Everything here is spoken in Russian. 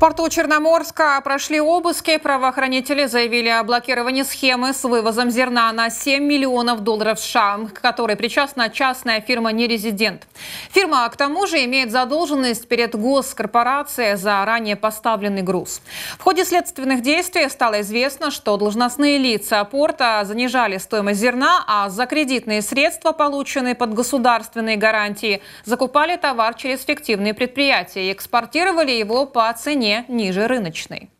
порту Черноморска прошли обыски. Правоохранители заявили о блокировании схемы с вывозом зерна на 7 миллионов долларов США, к которой причастна частная фирма «Нерезидент». Фирма, к тому же, имеет задолженность перед госкорпорацией за ранее поставленный груз. В ходе следственных действий стало известно, что должностные лица порта занижали стоимость зерна, а за кредитные средства, полученные под государственные гарантии, закупали товар через фиктивные предприятия и экспортировали его по цене ниже рыночной.